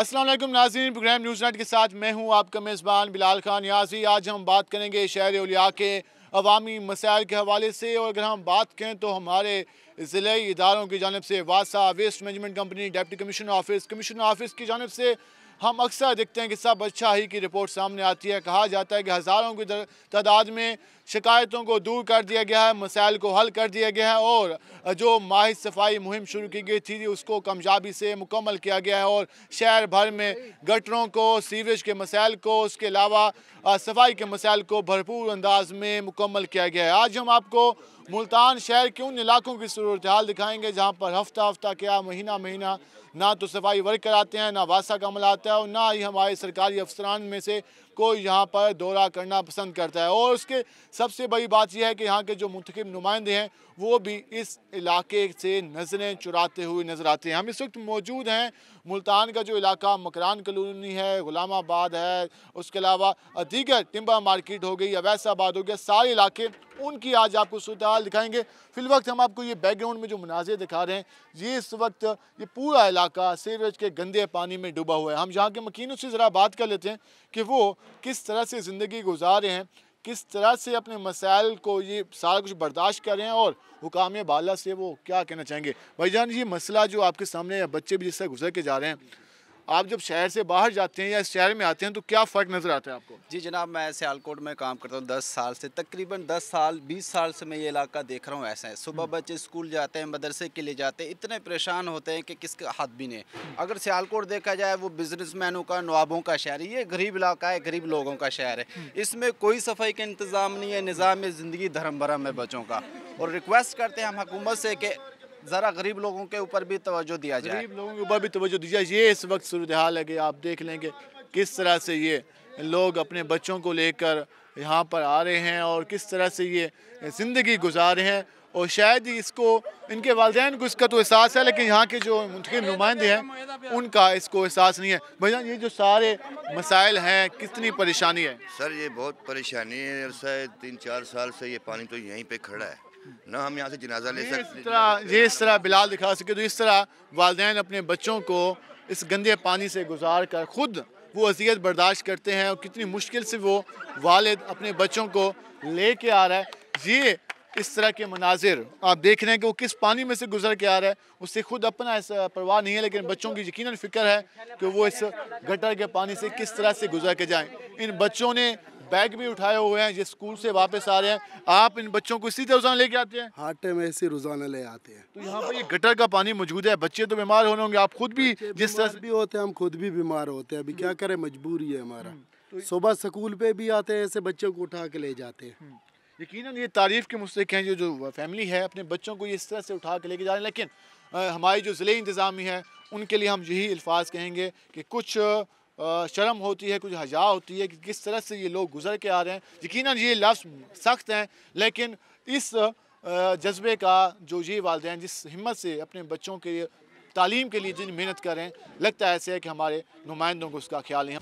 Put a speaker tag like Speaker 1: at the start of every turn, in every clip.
Speaker 1: असलम नाजीन programme news net के साथ मैं हूँ आपका मेज़बान बिलाल खान याजी। आज हम बात करेंगे शहर उलिया के अवामी मसाइल के हवाले से और अगर हम बात करें तो हमारे ज़िले इदारों की जानब से वासा waste management company, deputy commissioner office. Commissioner office की जानब से हम अक्सर देखते हैं कि सब अच्छा ही की रिपोर्ट सामने आती है। कहा जाता है कि हज़ारों की तादाद में शिकायतों को दूर कर दिया गया है, मसाइल को हल कर दिया गया है और जो माहिर सफ़ाई मुहिम शुरू की गई थी, उसको कामयाबी से मुकम्मल किया गया है और शहर भर में गटरों को सीवेज के मसाइल को, उसके अलावा सफ़ाई के मसाइल को भरपूर अंदाज में मुकम्मल किया गया है। आज हम आपको मुल्तान शहर के उन इलाकों की सूरत हाल दिखाएँगे, जहाँ पर हफ़्ता हफ़्ता क्या महीना महीना ना तो सफ़ाई वर्क कराते हैं, ना वासा का अमल आता है और ना ही हमारे सरकारी अफसरान में से कोई यहाँ पर दौरा करना पसंद करता है। और उसके सबसे बड़ी बात यह है कि यहाँ के जो मुंतखब नुमाइंदे हैं, वो भी इस इलाके से नज़रें चुराते हुए नज़र आते हैं। हम इस वक्त मौजूद हैं, मुल्तान का जो इलाका मकरान कलोनी है, गुलामाबाद है, उसके अलावा दीगर टिम्बा मार्केट हो गई अवैसाबाद हो गया, सारे इलाके, उनकी आज आपको सूरत दिखाएँगे। फिल वक्त हम आपको ये बैकग्राउंड में जो मुनाजे दिखा रहे हैं, ये इस वक्त ये पूरा इलाका सीवरेज के गंदे पानी में डूबा हुआ है। हम यहाँ के मकीनों से ज़रा बात कर लेते हैं कि वो किस तरह से ज़िंदगी गुजार रहे हैं, किस तरह से अपने मसाइल को ये सारा कुछ बर्दाश्त कर रहे हैं और हुकाम बाला से वो क्या कहना चाहेंगे। भाईजान, ये मसला जो आपके सामने बच्चे भी जिससे गुजर के जा रहे हैं आप जब शहर से बाहर जाते हैं या शहर में आते हैं तो क्या फ़र्क नज़र आता है आपको?
Speaker 2: जी जनाब मैं सियालकोट में काम करता हूँ दस साल से तकरीबन दस साल बीस साल से मैं ये इलाका देख रहा हूँ ऐसा है। सुबह हम्म। बच्चे स्कूल जाते हैं मदरसे के लिए जाते हैं इतने परेशान होते हैं कि किसके हाथ भी नहीं अगर सियालकोट देखा जाए वो बिजनेसमैनों का नवाबों का शहर है ये गरीब इलाका है गरीब लोगों का शहर है। हम्म। इसमें कोई सफ़ाई का इंतज़ाम नहीं है निज़ाम ज़िंदगी धर्म भरम है बच्चों का। और रिक्वेस्ट करते हैं हम हुकूमत से कि ज़रा गरीब लोगों के ऊपर भी तवज्जो दिया जाए।
Speaker 1: गरीब लोगों के ऊपर भी तवज्जो दी जाए। ये इस वक्त सूरत हाल है कि आप देख लेंगे किस तरह से ये लोग अपने बच्चों को लेकर यहाँ पर आ रहे हैं और किस तरह से ये ज़िंदगी गुजार रहे हैं। और शायद ही इसको इनके वालदेन को इसका तो एहसास है लेकिन यहाँ के जो मुंतब नुमाइंदे हैं उनका इसको एहसास नहीं है। भैया ये जो सारे मसाइल हैं कितनी परेशानी है?
Speaker 3: सर ये बहुत परेशानी है तीन चार साल से ये पानी तो यहीं पे खड़ा है। ना हम यहाँ से जनाजा ले सकते
Speaker 1: इस तरह ये इस तरह बिलाल दिखा सके तो इस तरह वालदेन अपने बच्चों को इस गंदे पानी से गुजार कर खुद वो अजियत बर्दाश्त करते हैं और कितनी मुश्किल से वो वालिद अपने बच्चों को ले के आ रहा है। ये इस तरह के मनाजिर आप देख रहे हैं कि वो किस पानी में से गुजर के आ रहा है उससे खुद अपना ऐसा परवाह नहीं है लेकिन बच्चों की यकीन फ़िक्र है कि वो इस गटर के पानी से किस तरह से गुजर के जाएँ। इन बच्चों ने बैग भी उठाए हुए हैं ये स्कूल से वापस आ रहे हैं। आप इन बच्चों को इसी तरह रोज़ाना लेके आते हैं?
Speaker 4: हाटे में ऐसे रोज़ाना ले आते हैं।
Speaker 1: तो यहाँ पर ये गटर का पानी मौजूद है। बच्चे तो बीमार होने होंगे। आप खुद भी
Speaker 4: जिस तरह भी होते हैं हम खुद भी बीमार होते हैं। अभी क्या करें? मजबूरी है हमारा। हम्म, तो सुबह स्कूल पे भी आते हैं ऐसे बच्चों को उठा के ले जाते हैं। हम्म,
Speaker 1: यकीन ये तारीफ़ के मुस्तक हैं जो जो फैमिली है अपने बच्चों को इस तरह से उठा के लेके जा रहे हैं। लेकिन हमारी जो ज़िले इंतज़ामी है उनके लिए हम यही अल्फाज कहेंगे कि कुछ शर्म होती है, कुछ हजा होती है कि किस तरह से ये लोग गुजर के आ रहे हैं। यकीन ये लफ्ज़ सख्त हैं, लेकिन इस जज्बे का जो ये वालदे जिस हिम्मत से अपने बच्चों के लिए, तालीम के लिए जिन मेहनत कर रहे हैं, लगता है ऐसे है कि हमारे नुमाइंदों को उसका ख्याल नहीं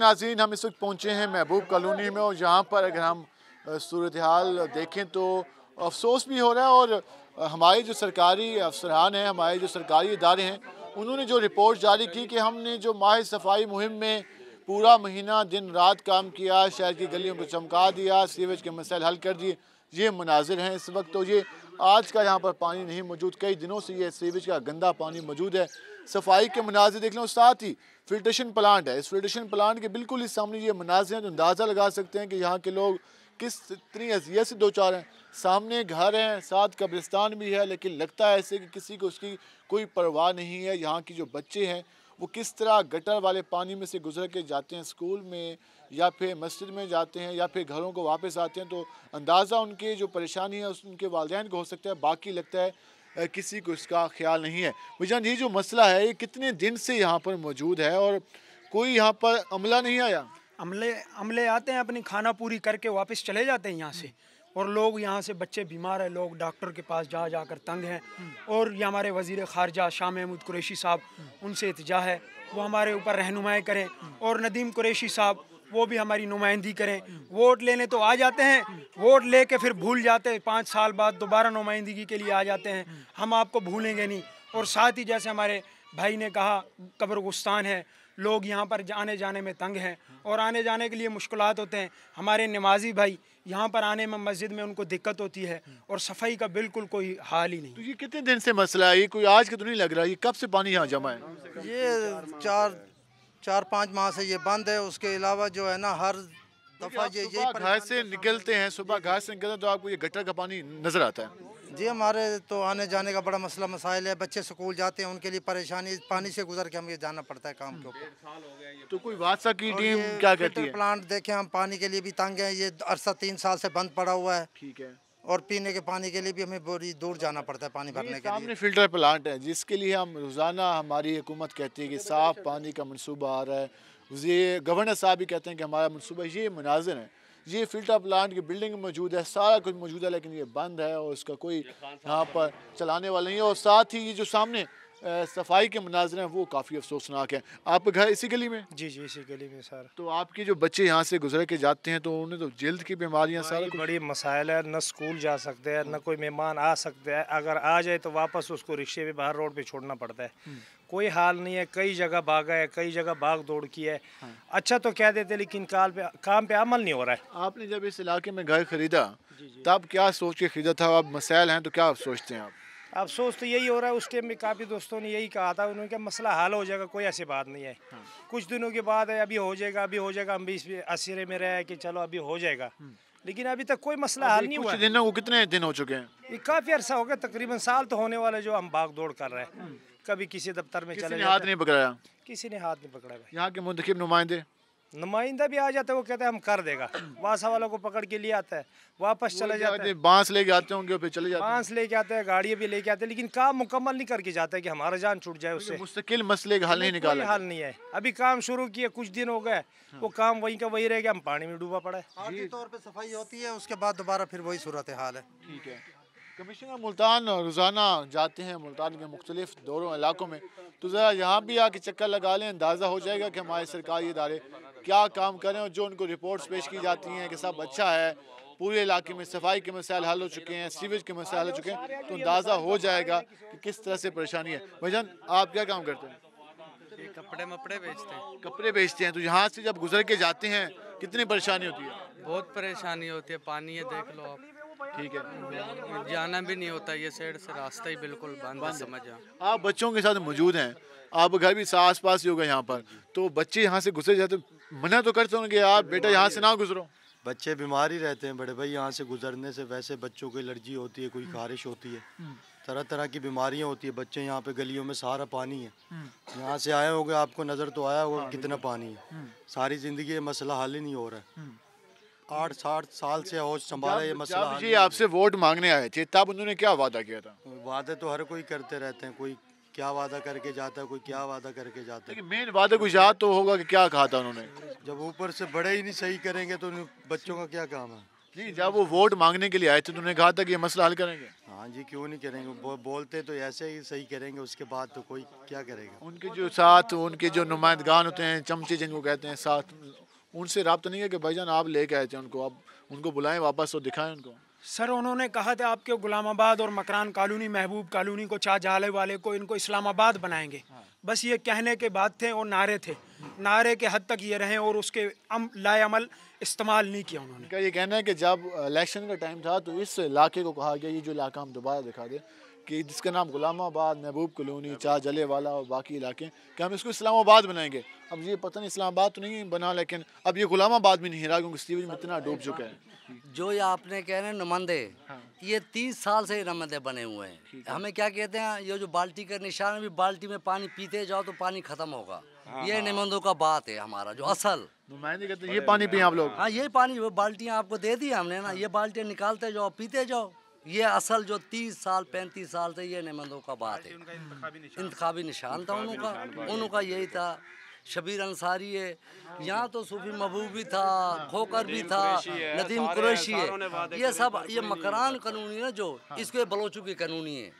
Speaker 1: नाजीन हम इस वक्त पहुँचे हैं महबूब कॉलोनी में और यहाँ पर अगर हम सूरत हाल देखें तो अफसोस भी हो रहा है और हमारे जो सरकारी अफसरान हैं, हमारे जो सरकारी इदारे हैं, उन्होंने जो रिपोर्ट जारी की कि हमने जो माह सफ़ाई मुहिम में पूरा महीना, दिन, रात काम किया, शहर की गलियों को चमका दिया, सीवेज के मसाइल हल कर दिए, ये मनाजिर हैं इस वक्त। तो ये आज का यहाँ पर पानी नहीं मौजूद। कई दिनों से ये सीवेज का गंदा पानी मौजूद है। सफ़ाई के मनाजिर देख लें साथ ही फिल्ट्रेशन प्लांट है। इस फिल्ट्रेशन प्लांट के बिल्कुल ही सामने ये मनाजिर हैं जो अंदाज़ा लगा सकते हैं कि यहाँ के लोग किस इतनी अजियत से दो चार हैं? सामने घर हैं, साथ कब्रिस्तान भी है, लेकिन लगता है ऐसे कि किसी को उसकी कोई परवाह नहीं है। यहाँ की जो बच्चे हैं, वो किस तरह गटर वाले पानी में से गुजर के जाते हैं स्कूल में या फिर मस्जिद में जाते हैं या फिर घरों को वापस आते हैं तो अंदाज़ा उनके जो परेशानी है उनके वालदेन को हो सकता है, बाकी लगता है किसी को इसका ख्याल नहीं है। भाईजान ये जो मसला है, ये कितने दिन से यहाँ पर मौजूद है और कोई यहाँ पर अमला नहीं आया?
Speaker 5: अमले अमले आते हैं, अपनी खाना पूरी करके वापस चले जाते हैं यहाँ से। और लोग यहाँ से, बच्चे बीमार हैं, लोग डॉक्टर के पास जा, जाकर तंग हैं। और ये हमारे वज़ीर ख़ारजा शाह महमूद कुरेशी साहब, उनसे इतजा है। वो हमारे ऊपर रहनुमाई करें। और नदीम कुरैशी साहब, वो भी हमारी नुमाइंदगी करें। वोट लेने तो आ जाते हैं। वोट लेके फिर भूल जाते हैं। पाँच साल बाद दोबारा नुमाइंदगी के लिए आ जाते हैं। हम आपको भूलेंगे नहीं। और साथ ही जैसे हमारे भाई ने कहा, कब्रगुस्तान है। लोग यहाँ पर आने जाने में तंग हैं और आने जाने के लिए मुश्किल होते हैं। हमारे नमाजी भाई यहाँ पर आने में मस्जिद में उनको दिक्कत होती है और सफ़ाई का बिल्कुल कोई हाल ही नहीं।
Speaker 1: तो ये कितने दिन से मसला है? ये कोई आज का तो नहीं लग रहा ये कब से पानी यहाँ जमा है?
Speaker 6: ये चार चार पाँच माह से ये बंद है। उसके अलावा जो है ना हर दफ़ा ये यही
Speaker 1: घर से निकलते हैं सुबह घर से निकलते हैं तो आपको ये गटर का पानी नज़र आता है।
Speaker 6: जी हमारे तो आने जाने का बड़ा मसला मसाइल है। बच्चे स्कूल जाते हैं उनके लिए परेशानी पानी से गुजर के हमें जाना पड़ता है काम के ऊपर।
Speaker 1: तो कोई वादसा की टीम क्या कहती है?
Speaker 6: प्लांट देखें हम पानी के लिए भी तंग हैं। ये अरसा तीन साल से बंद पड़ा हुआ है।
Speaker 1: ठीक है।
Speaker 6: और पीने के पानी के लिए भी हमें बड़ी दूर जाना पड़ता है पानी भरने के लिए।
Speaker 1: फ़िल्टर प्लांट है जिसके लिए हम रोज़ाना हमारी हुकूमत कहती है कि साफ़ पानी का मनसूबा आ रहा है। ये गवर्नर साहब भी कहते हैं कि हमारा मनसूबा ये मुनाजिर है ये फ़िल्टर प्लांट की बिल्डिंग मौजूद है सारा कुछ मौजूद है लेकिन ये बंद है और इसका कोई यहाँ पर चलाने वाला नहीं है। और साथ ही ये जो सामने सफ़ाई के मनाजर हैं वो काफ़ी अफसोसनाक है। आपका घर इसी गली में?
Speaker 5: जी जी इसी गली में सर।
Speaker 1: तो आपके जो बच्चे यहाँ से गुजर के जाते हैं तो उन्हें तो जल्द की बीमारियाँ सारा
Speaker 7: बड़ी मसाइल है न स्कूल जा सकते हैं न कोई मेहमान आ सकते हैं। अगर आ जाए तो वापस उसको रिक्शे पे बाहर रोड पे छोड़ना पड़ता है। कोई हाल नहीं है कई जगह भागा है कई जगह भाग दौड़ की है। अच्छा तो कह देते लेकिन काल पे काम पे अमल नहीं हो रहा है।
Speaker 1: आपने जब इस इलाके में घर खरीदा तब क्या सोच के खरीदा था? अब मसाइल हैं तो क्या सोचते हैं आप?
Speaker 7: अफसोस तो यही हो रहा है उस टाइम में काफ़ी दोस्तों ने यही कहा था उन्होंने कहा मसला हल हो जाएगा कोई ऐसी बात नहीं है। कुछ दिनों के बाद है अभी हो जाएगा अभी हो जाएगा हम भी इस असीरे में रहे कि चलो अभी हो जाएगा। लेकिन अभी तक कोई मसला हल नहीं हुआ
Speaker 1: कुछ
Speaker 7: है।
Speaker 1: दिनों को कितने दिन हो चुके हैं?
Speaker 7: ये काफ़ी अरसा हो गया तकरीबन साल तो होने वाला जो हम भाग दौड़ कर रहे हैं। कभी किसी दफ्तर में चले
Speaker 1: हाथ नहीं पकड़ाया?
Speaker 7: किसी ने हाथ नहीं पकड़ा
Speaker 1: यहाँ के मुंतखब नुमाइंदे?
Speaker 7: नुमाइंदा भी आ जाता है वो कहता है हम कर देगा। वासा वालों को पकड़ के लिए आता है वापस चले जाते हैं।
Speaker 1: बाँस लेके आते होंगे फिर चले जाते
Speaker 7: बाँस लेके आते हैं गाड़ियाँ भी लेके आते हैं लेकिन काम मुकम्मल नहीं करके जाता है कि हमारा जान छूट जाए उससे।
Speaker 1: मुस्तकिल मसले का हल नहीं निकाला।
Speaker 7: हाल नहीं है। अभी काम शुरू किया कुछ दिन हो गए वो काम वहीं का वही रह गया हम पानी में डूबा पड़ा है।
Speaker 6: तौर सफ़ाई होती है उसके बाद दोबारा फिर वही सूरत हाल है।
Speaker 1: ठीक है। कमिश्नर मुल्तान रोज़ाना जाते हैं मुल्तान के मुख्तलिफ़ दौरों इलाकों में। तो ज़रा यहाँ भी आके चक्कर लगा लें अंदाज़ा हो जाएगा कि हमारे सरकारी इदारे क्या काम करें और जो उनको रिपोर्ट्स पेश की जाती हैं कि सब अच्छा है पूरे इलाके में सफ़ाई के मसाइल हल हो चुके हैं सीवेज के मसाइल हल हो चुके हैं तो अंदाज़ा हो जाएगा कि किस तरह से परेशानी है। भाईजान आप क्या काम करते हैं?
Speaker 8: कपड़े मपड़े बेचते हैं।
Speaker 1: कपड़े बेचते हैं तो यहाँ से जब गुजर के जाते हैं कितनी परेशानी होती है?
Speaker 8: बहुत परेशानी होती है पानी है देख लो आप।
Speaker 1: ठीक है।
Speaker 8: जाना भी नहीं होता ये साइड से रास्ता ही बिल्कुल बंद है समझ
Speaker 1: आप बच्चों के साथ मौजूद हैं आप घर भी आस पास ही होगा यहाँ पर तो बच्चे यहाँ से गुजर जाते मना तो करते होंगे आप बेटा यहाँ से ना गुजरो।
Speaker 9: बच्चे बीमार ही रहते हैं बड़े भाई यहाँ से गुजरने से वैसे बच्चों को एलर्जी होती है कोई खारिश होती है। तरह तरह की बीमारियाँ होती है बच्चे यहाँ पे गलियों में सारा पानी है। यहाँ से आए होंगे आपको नज़र तो आया होगा कितना पानी है। सारी ज़िंदगी ये मसला हल ही नहीं हो रहा है। आठ साठ साल से होश संभाला ये मसला
Speaker 1: आपसे वोट मांगने आए थे तब उन्होंने क्या वादा किया था?
Speaker 9: वादे तो हर कोई करते रहते हैं कोई क्या वादा करके जाता है कोई क्या वादा करके जाता। है
Speaker 1: मेन वादा कुछ याद तो होगा कि क्या कहा था उन्होंने।
Speaker 9: जब ऊपर से बड़े ही नहीं सही करेंगे तो बच्चों का क्या काम है?
Speaker 1: नहीं जब वो वोट मांगने के लिए आए थे तो उन्होंने कहा था कि ये मसला हल करेंगे।
Speaker 9: हाँ जी क्यों नहीं करेंगे? बो, बोलते तो ऐसे ही सही करेंगे उसके बाद तो कोई क्या करेगा?
Speaker 1: उनके जो साथ उनके जो नुमाइंदगान होते हैं चमचे जिनको कहते हैं साथ उनसे रब्ता नहीं है कि भाईजान आप लेके आए थे उनको आप उनको बुलाएँ वापस और दिखाएँ उनको।
Speaker 5: सर उन्होंने कहा था आपके गुलामाबाद और मकरान कॉलोनी महबूब कॉलोनी को चाह जाले वाले को इनको इस्लामाबाद बनाएँगे। बस ये कहने के बाद थे और नारे थे। नारे के हद तक ये रहे और उसके अम, लाएमल इस्तेमाल नहीं किया उन्होंने।
Speaker 1: ये कहना है कि जब इलेक्शन का टाइम था तो इस इलाके को कहा गया ये जो इलाका हम दोबारा दिखा दें कि जिसका नाम गुलामाबाद महबूब कॉलोनी चाह जले वाला और बाकी इलाके कि हम इसको इस्लामाबाद बनाएँगे। अब ये पता नहीं इस्लामाबाद तो नहीं बना लेकिन अब ये गुलामाबाद भी नहीं रहा क्योंकि सीवेज में इतना डूब चुका है।
Speaker 10: जो ये आपने कह रहे हैं नुमाइंदे ये तीस साल से ये नुमाइंदे बने हुए हैं। हमें क्या कहते हैं ये जो बाल्टी का निशान है भी बाल्टी में पानी पीते जाओ तो पानी खत्म होगा। ये नुमाइंदों का बात है हमारा जो असल।
Speaker 1: नुमाइंदे कहते हैं ये पानी पिए आप लोग।
Speaker 10: हाँ यही पानी वो बाल्टियाँ आपको दे दी हमने ना ये बाल्टियाँ निकालते जाओ पीते जाओ। ये असल जो तीस साल पैंतीस साल से ये नमंदों का बात है। इंतबी निशान। था उनका। उनका यही था शबीर अंसारी है। यहाँ तो सूफी महबूब भी था खोकर भी था नदीम कुरैशी है। ये सब ये मकरान कानूनी है जो इसको बलोचू बलोचों की कानूनी है।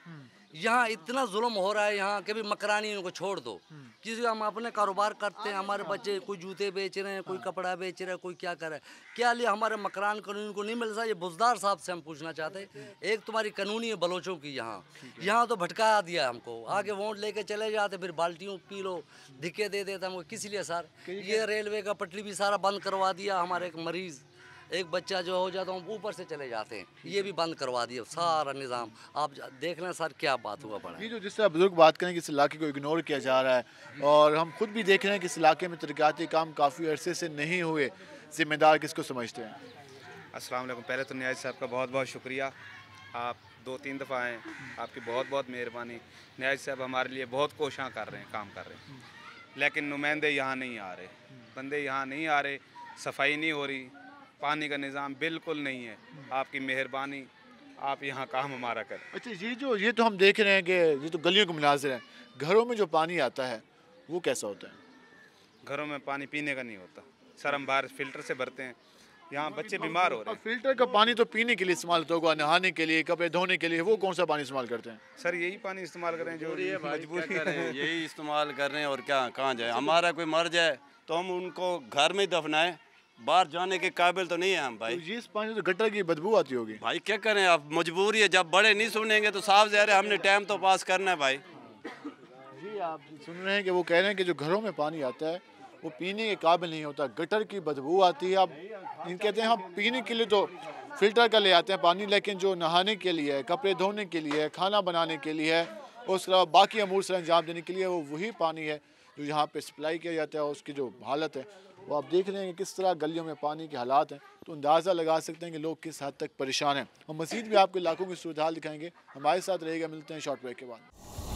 Speaker 10: यहाँ इतना जुल्म हो रहा है यहाँ के भी मकरानी इनको छोड़ दो। किसी हम अपने कारोबार करते हैं हमारे बच्चे कोई जूते बेच रहे हैं कोई कपड़ा बेच रहे हैं कोई क्या कर रहा है। क्या लिए हमारे मकरान कानून को नहीं मिल रहा? ये बुजदार साहब से हम पूछना चाहते हैं। एक तुम्हारी कानूनी है बलोचों की यहाँ। यहाँ तो भटका दिया हमको। आगे वोट लेके चले जाते फिर बाल्टियों पी लो धिक्के दे देते हमको। किस लिए सर? ये रेलवे का पटरी भी सारा बंद करवा दिया हमारे एक मरीज़। एक बच्चा जो हो जाता है ऊपर से चले जाते हैं। ये भी बंद करवा दिए सारा निज़ाम। आप देख लें सर क्या बात हुआ पड़ा
Speaker 1: ये जो जिस तरह बुज़ुर्ग बात करें कि इस इलाके को इग्नोर किया जा रहा है और हम खुद भी देख रहे हैं कि इस इलाके में तरक्याती काम काफ़ी अरसे से नहीं हुए। जिम्मेदार किसको समझते हैं?
Speaker 11: अस्सलाम वालेकुम। पहले तो न्याज साहब का बहुत बहुत शुक्रिया। आप दो तीन दफ़ा आए आपकी बहुत बहुत मेहरबानी। न्याज साहब हमारे लिए बहुत कोशिशां कर रहे हैं काम कर रहे हैं। लेकिन नुमाइंदे यहाँ नहीं आ रहे। बंदे यहाँ नहीं आ रहे सफ़ाई नहीं हो रही। पानी का निज़ाम बिल्कुल नहीं है। आपकी मेहरबानी आप यहाँ काम हमारा करें।
Speaker 1: अच्छा ये जो ये तो हम देख रहे हैं कि ये तो गलियों के मुनाजिर हैं। घरों में जो पानी आता है वो कैसा होता है?
Speaker 11: घरों में पानी पीने का नहीं होता। सर हम बाहर फ़िल्टर से भरते हैं। यहाँ बच्चे बीमार हो रहे हैं?
Speaker 1: फ़िल्टर का पानी तो पीने के लिए इस्तेमाल होता होगा नहाने के लिए कपड़े धोने के लिए वो कौन सा पानी इस्तेमाल करते हैं?
Speaker 11: सर यही पानी इस्तेमाल करें जो मजबूरी
Speaker 12: क्या करें यही इस्तेमाल कर रहे हैं और क्या कहाँ जाए? हमारा कोई मर जाए तो हम उनको घर में दफनाएँ। बाहर जाने के काबिल तो नहीं है हम भाई।
Speaker 1: इस पानी तो गटर की बदबू आती होगी।
Speaker 12: भाई क्या करें? अब मजबूरी है जब बड़े नहीं सुनेंगे तो साफ़ ज़ाहिर है हमने टाइम तो पास करना है भाई।
Speaker 1: जी आप सुन रहे हैं कि वो कह रहे हैं कि जो घरों में पानी आता है वो पीने के काबिल नहीं होता। गटर की बदबू आती है। आप इन कहते हैं हम पीने के लिए तो फ़िल्टर कर ले आते हैं पानी लेकिन जो नहाने के लिए है कपड़े धोने के लिए है खाना बनाने के लिए है और उसके अलावा बाकी अमूर सर अंजाम देने के लिए वो वही पानी है जो यहाँ पे सप्लाई किया जाता है और उसकी जो हालत है। वो आप देख रहे हैं कि किस तरह गलियों में पानी के हालात हैं तो अंदाज़ा लगा सकते हैं कि लोग किस हद तक परेशान हैं। और मजीद भी आपको इलाकों की सूरत दिखाएँगे। हमारे साथ रहेगा मिलते हैं शॉर्ट ब्रेक के बाद।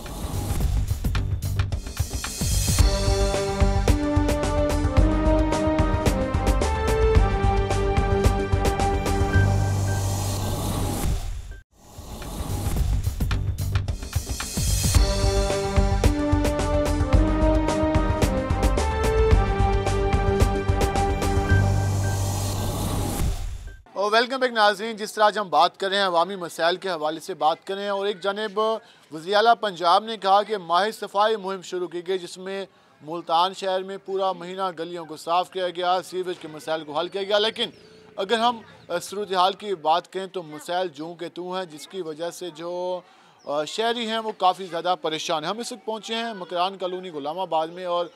Speaker 1: और वेलकम बैक नाजरीन, जिस तरह आज हम बात कर रहे हैं, अवामी मसाइल के हवाले से बात कर और एक जानब वजी अला पंजाब ने कहा कि माह सफ़ाई मुहिम शुरू की गई, जिसमें मुल्तान शहर में पूरा महीना गलियों को साफ़ किया गया, सीवेज के मसाइल को हल किया गया। लेकिन अगर हम सूरत हाल की बात करें तो मसाइल जूँ के तू हैं, जिसकी वजह से जो शहरी हैं, वो काफ़ी ज़्यादा परेशान हैं। हम इस वक्त पहुँचे हैं मकरान कॉलोनी गुलामाबाद में, और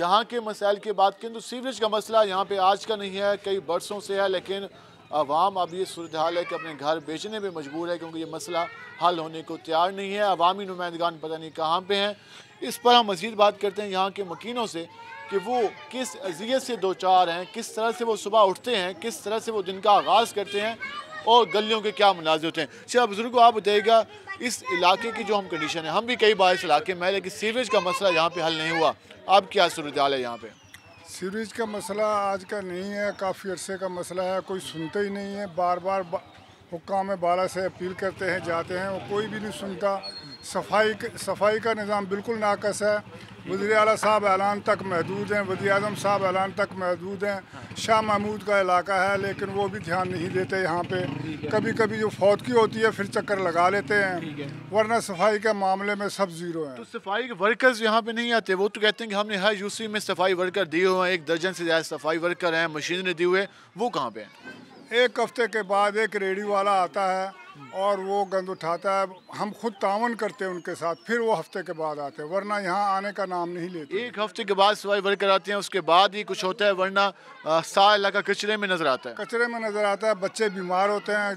Speaker 1: यहाँ के मसाइल की बात करें तो सीवरेज का मसला यहाँ पे आज का नहीं है, कई बरसों से है, लेकिन अवाम अब ये सूरत हाल है कि अपने घर बेचने पर मजबूर है क्योंकि ये मसला हल होने को तैयार नहीं है। अवामी नुमाइंदगान पता नहीं कहाँ पर हैं। इस पर हम मज़ीद बात करते हैं यहाँ के मकीनों से कि वो किस अजियत से दो चार हैं, किस तरह से वो सुबह उठते हैं, किस तरह से वो दिन का आगाज़ करते हैं और गलियों के क्या मुनाजे होते हैं। अच्छा बुज़ुर्ग, आप बताइएगा, इस इलाके की जो हम कंडीशन है, हम भी कई बार इस इलाके में लेकिन सीवेज का मसला यहाँ पे हल नहीं हुआ। अब क्या सूरत हाल है यहाँ पे?
Speaker 13: सीरीज़ का मसला आज का नहीं है काफ़ी अरसे का मसला है कोई सुनते ही नहीं है। बार बार बा, में बाला से अपील करते हैं जाते हैं वो कोई भी नहीं सुनता। सफ़ाई सफ़ाई का निज़ाम बिल्कुल नाकस है। वजी अला साहब ऐलान तक महदूद हैं वजी अजम साहब ऐलान तक महदूद हैं। शाह महमूद का इलाका है लेकिन वो भी ध्यान नहीं देते यहाँ पे। कभी कभी जो फौत की होती है फिर चक्कर लगा लेते हैं वरना सफ़ाई के मामले में सब ज़ीरो हैं।
Speaker 1: तो सफ़ाई के वर्कर्स यहाँ पे नहीं आते? वो तो कहते हैं कि हमने हर यूसी में सफ़ाई वर्कर दिए हुए हैं एक दर्जन से ज़्यादा सफ़ाई वर्कर हैं मशीनरी दिए हुए वो कहाँ पर हैं?
Speaker 13: एक हफ़्ते के बाद एक रेडी वाला आता है और वो गंद उठाता है। हम खुद तावन करते हैं उनके साथ फिर वो हफ़्ते के बाद आते हैं वरना यहाँ आने का नाम नहीं लेते।
Speaker 1: एक हफ़्ते के बाद सफ़ाई वर्कर आते हैं उसके बाद ही कुछ होता है वरना सारा इलाका कचरे में नज़र आता है।
Speaker 13: कचरे में नज़र आता है बच्चे बीमार होते हैं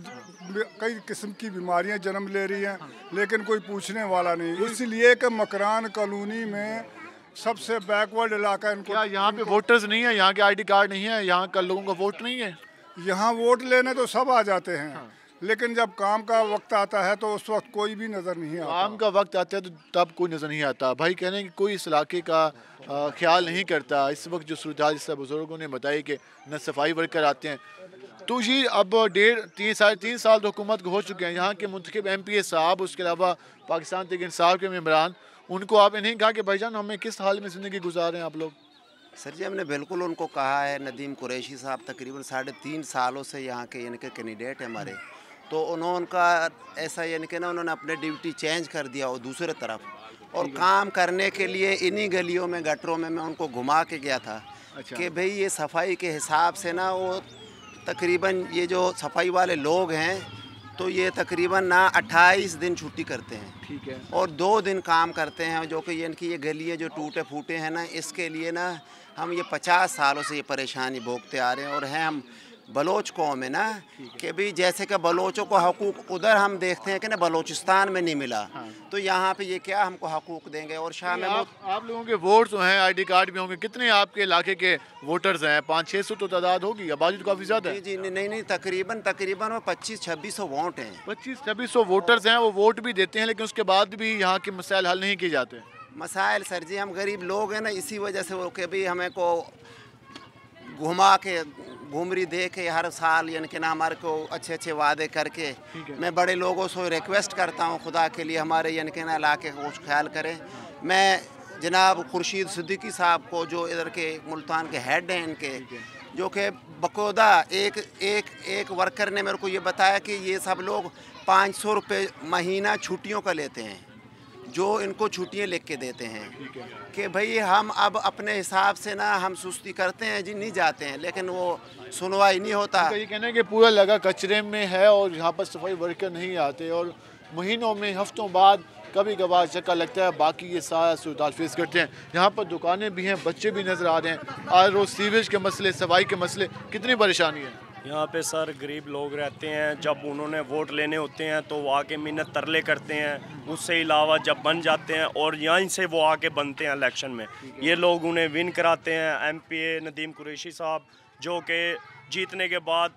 Speaker 13: कई किस्म की बीमारियाँ जन्म ले रही हैं लेकिन कोई पूछने वाला नहीं। इसलिए कि मकरान कॉलोनी में सबसे बैकवर्ड इलाका है इनको
Speaker 1: क्या यहाँ पे वोटर्स नहीं है? यहाँ के आईडी कार्ड नहीं है? यहाँ का लोगों का वोट नहीं है?
Speaker 13: यहाँ वोट लेने तो सब आ जाते हैं। लेकिन जब काम का वक्त आता है तो उस वक्त कोई भी नज़र नहीं आता।
Speaker 1: काम का वक्त आता है तो तब कोई नज़र नहीं आता। भाई कह रहे हैं कि कोई इस इलाके का अ, ख्याल नहीं करता। इस वक्त जो सूरत जिस बुज़ुर्गों ने बताई कि न सफ़ाई वर्कर आते हैं। तो ये अब डेढ़ तीन साढ़े तीन साल तो हुकूमत हो चुके हैं। यहाँ के मुंतखब एम पी ए साहब उसके अलावा पाकिस्तान तक इंसाफ के मेम्बरान उनको आपने नहीं कहा कि भाईजान हमें किस हाल में ज़िंदगी गुजार रहे हैं आप लोग?
Speaker 14: सर जी हमने बिल्कुल उनको कहा है। नदीम कुरैशी साहब तकरीबन साढ़े तीन सालों से यहाँ के इनके कैंडिडेट हैं हमारे। तो उन्होंने उनका ऐसा यानी कि ना उन्होंने अपने ड्यूटी चेंज कर दिया और दूसरे तरफ़। और काम करने के लिए इन्हीं गलियों में गटरों में मैं उनको घुमा के गया था
Speaker 1: अच्छा।
Speaker 14: कि भाई ये सफ़ाई के हिसाब से ना वो तकरीबन ये जो सफ़ाई वाले लोग हैं तो ये तकरीबन ना 28 दिन छुट्टी करते हैं।
Speaker 1: ठीक है।
Speaker 14: और दो दिन काम करते हैं जो कि इनकी ये गलियाँ जो टूटे फूटे हैं ना इसके लिए ना हम ये पचास सालों से ये परेशानी भोगते आ रहे हैं और हैं हम बलोच कौम है ना कि भी जैसे कि बलोचों को हकूक उधर हम देखते हैं कि ना बलोचिस्तान में नहीं मिला। हाँ। तो यहाँ पे ये क्या हमको हकूक देंगे और शाह महमूद
Speaker 1: आप, आप लोगों के वोट तो हैं आईडी कार्ड भी होंगे कितने आपके इलाके के वोटर्स हैं? पाँच छः सौ तो तादाद होगी आबादी तो काफ़ी ज़्यादा
Speaker 14: जी जी नहीं नहीं तकरीबन तकरीबन वो पच्चीस छब्बीस सौ वोट हैं।
Speaker 1: पच्चीस छब्बीस सौ वोटर्स हैं वो वोट भी देते हैं लेकिन उसके बाद भी यहाँ के मसाइल हल नहीं किए जाते।
Speaker 14: मसाइल सर जी हम गरीब लोग हैं ना इसी वजह से वो कि भी हमें को घुमा के घुमरी दे के हर साल यानी कि ना हमारे को अच्छे अच्छे वादे करके। मैं बड़े लोगों से रिक्वेस्ट करता हूँ खुदा के लिए हमारे यानी कि ना इलाके को कुछ ख्याल करें। मैं जनाब खुर्शीद सिद्दीकी साहब को जो इधर के मुल्तान के हेड हैं इनके जो कि बकौदा एक एक एक वर्कर ने मेरे को ये बताया कि ये सब लोग पाँच सौ रुपये महीना छुट्टियों का लेते हैं। जो इनको छुट्टियाँ लिख के देते हैं, कि भाई हम अब अपने हिसाब से ना हम सुस्ती करते हैं, जी नहीं जाते हैं, लेकिन वो सुनवाई नहीं होता।
Speaker 1: उनका ये कहना है कि पूरा लगा कचरे में है और यहाँ पर सफ़ाई वर्कर नहीं आते और महीनों में, हफ्तों बाद कभी कभार चक्कर लगता है, बाकी ये सारा सूरत फेस करते हैं। यहाँ पर दुकानें भी हैं, बच्चे भी नज़र आ रहे हैं आज रोज़ सीवेज के मसले, सफ़ाई के मसले, कितनी परेशानी है?
Speaker 15: यहाँ पे सर गरीब लोग रहते हैं जब उन्होंने वोट लेने होते हैं तो वो आके मिन्नत तरले करते हैं उससे अलावा जब बन जाते हैं और यहीं से वो आके बनते हैं इलेक्शन में। ये लोग उन्हें विन कराते हैं M P A Nadeem Qureshi साहब जो कि जीतने के बाद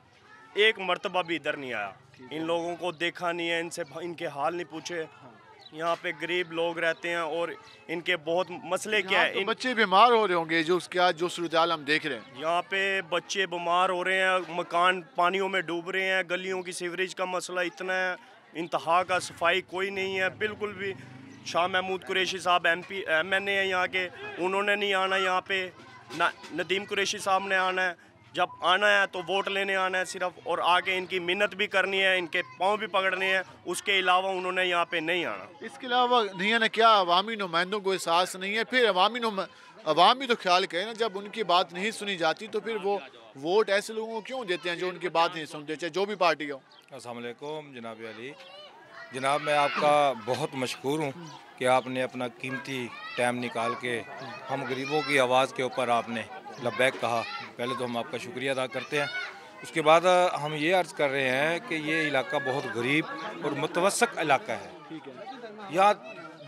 Speaker 15: एक मरतबा भी इधर नहीं आया। इन लोगों को देखा नहीं है इनसे इनके हाल नहीं पूछे। यहाँ पे गरीब लोग रहते हैं और इनके बहुत मसले क्या है?
Speaker 1: तो
Speaker 15: इन
Speaker 1: बच्चे बीमार हो रहे होंगे जो उसके आज जो सूरत हम देख रहे हैं।
Speaker 15: यहाँ पे बच्चे बीमार हो रहे हैं मकान पानियों में डूब रहे हैं गलियों की सीवरेज का मसला इतना है इंतहा का सफ़ाई कोई नहीं है बिल्कुल भी। शाह महमूद कुरैशी साहब M P M N A हैं यहाँ के उन्होंने नहीं आना यहाँ पे न, नदीम कुरैशी साहब ने आना है। जब आना है तो वोट लेने आना है सिर्फ़ और आके इनकी मिन्नत भी करनी है इनके पाँव भी पकड़ने हैं उसके अलावा उन्होंने यहाँ पे नहीं आना।
Speaker 1: इसके अलावा नहीं ने क्या अवामी नुमाइंदों को एहसास नहीं है? फिर अवामी नुमा अवाम भी तो ख्याल करें ना जब उनकी बात नहीं सुनी जाती तो फिर वो वोट ऐसे लोगों को क्यों देते हैं जो उनकी बात नहीं सुनते चाहे जो भी पार्टी हो?
Speaker 16: असलकुम जनाब अली। जनाब मैं आपका बहुत मशहूर हूँ कि आपने अपना कीमती टाइम निकाल के हम गरीबों की आवाज़ के ऊपर आपने लबैक कहा पहले तो हम आपका शुक्रिया अदा करते हैं। उसके बाद हम ये अर्ज़ कर रहे हैं कि ये इलाका बहुत गरीब और मुतवसक इलाका है। यहाँ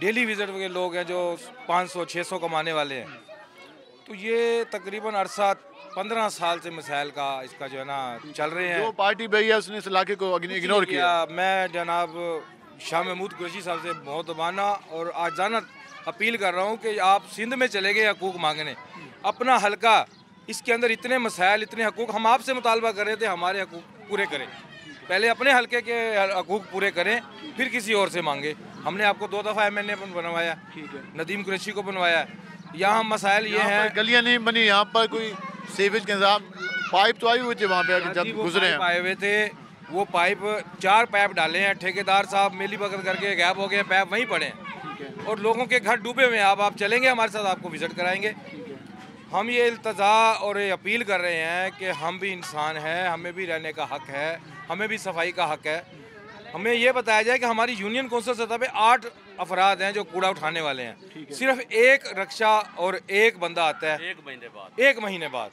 Speaker 16: डेली विज़िट के लोग हैं जो 500 600 कमाने वाले हैं। तो ये तकरीबन अरसा पंद्रह साल से मिसाइल का इसका जो है ना चल रहे हैं।
Speaker 1: जो पार्टी भई है उसने इस इलाके को इग्नोर किया।
Speaker 16: मैं जनाब शाह महमूद कुरैशी साहब से बहुत माना और आजाना अपील कर रहा हूँ कि आप सिंध में चले गए हकूक मांगने। अपना हलका इसके अंदर इतने मसाइल इतने हकूक हम आपसे मुतालबा कर रहे थे हमारे हकूक पूरे करें। पहले अपने हलके के हकूक पूरे करें फिर किसी और से मांगे। हमने आपको दो दफ़ा एम एन ए बनवाया। नदीम कुरैशी को बनवाया। यहाँ मसाइल ये हैं।
Speaker 1: गलियाँ नहीं बनी यहाँ पर कोई सीवेज के निज़ाम पाइप तो आई हुई थी वहाँ पे जब गुजरे हैं।
Speaker 16: आए हुए थे। वो पाइप चार पाइप डाले हैं। ठेकेदार साहब मिली भगत करके गैप हो गए पाइप वहीं पड़े हैं। और लोगों के घर डूबे हुए हैं। आप आप चलेंगे हमारे साथ आपको विज़िट कराएँगे। हम ये इल्तजा और ये अपील कर रहे हैं कि हम भी इंसान हैं हमें भी रहने का हक है हमें भी सफ़ाई का हक है। हमें ये बताया जाए कि हमारी यूनियन कौंसिल सतह पे आठ अफराद हैं जो कूड़ा उठाने वाले हैं। सिर्फ़ एक रक्षा और एक बंदा आता है।
Speaker 12: एक महीने बाद।
Speaker 16: एक महीने बाद।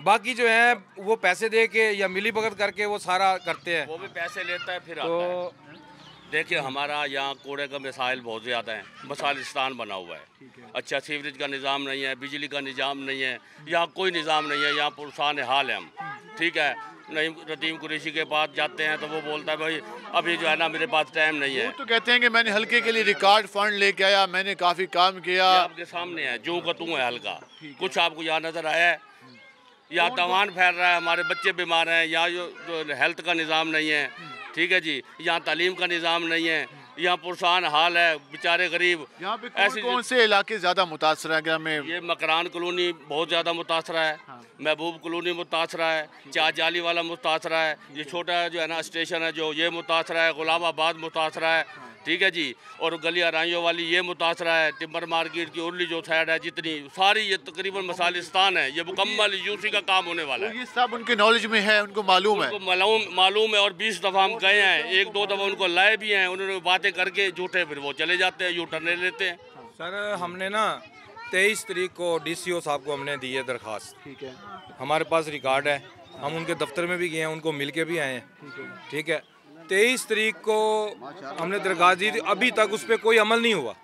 Speaker 16: बाकी जो है वो पैसे दे के या मिली भगत करके वो सारा करते हैं।
Speaker 12: वो भी पैसे लेता है फिर
Speaker 16: तो
Speaker 12: देखिए हमारा यहाँ कूड़े का मिसाइल बहुत ज़्यादा है। मसालिस्तान बना हुआ है। अच्छा सीवरेज का निज़ाम नहीं है बिजली का निज़ाम नहीं है यहाँ कोई निज़ाम नहीं है यहाँ पुरसान हाल है हम। ठीक है? नहीं रदीम कुरैशी के पास जाते हैं तो वो बोलता है भाई अभी जो है ना मेरे पास टाइम नहीं है।
Speaker 1: वो तो कहते हैं कि मैंने हल्के के लिए रिकॉर्ड फंड लेके आया मैंने काफ़ी काम किया।
Speaker 12: आपके सामने है जो का तू है हल्का। कुछ आपको यहाँ नज़र आया है? यहाँ तवान फैल रहा है हमारे बच्चे बीमार हैं यहाँ जो, जो हेल्थ का निज़ाम नहीं है। ठीक है जी यहाँ तालीम का निज़ाम नहीं है यहाँ पुरसान हाल है बेचारे गरीब।
Speaker 1: यहाँ पे कौन कौन से इलाके ज़्यादा मुतासर है? ग्राम में
Speaker 12: ये मकरान कॉलोनी बहुत ज़्यादा मुतासर है हाँ। महबूब कॉलोनी मुतासर है चार जाली वाला मुतासर है ये छोटा जो है ना स्टेशन है जो ये मुतासर है गुलामाबाद मुतासर है ठीक है जी। और गलिया आराइयों वाली ये मुतासरा है टिम्बर मार्केट की उर्ली जो साइड है जितनी सारी ये तकरीबन मसालिस्तान है ये मुकम्मल यूसी का काम होने वाला है।
Speaker 1: ये सब उनके नॉलेज में है उनको मालूम है।
Speaker 12: मालूम मालूम है और बीस दफ़ा हम गए हैं एक दो दफ़ा उनको लाए भी हैं उन्होंने बातें करके झूठे फिर वो चले जाते हैं यू टर्न ले लेते हैं।
Speaker 16: सर हमने ना तेईस तरीक को डीसीओ साहब को हमने दी है दरख्वास्त
Speaker 1: ठीक है।
Speaker 16: हमारे पास रिकॉर्ड है हम उनके दफ्तर में भी गए हैं उनको मिल के भी आए हैं। ठीक है। तेईस तारीख को हमने दरगाह दी थी अभी तक उस पर कोई अमल नहीं हुआ।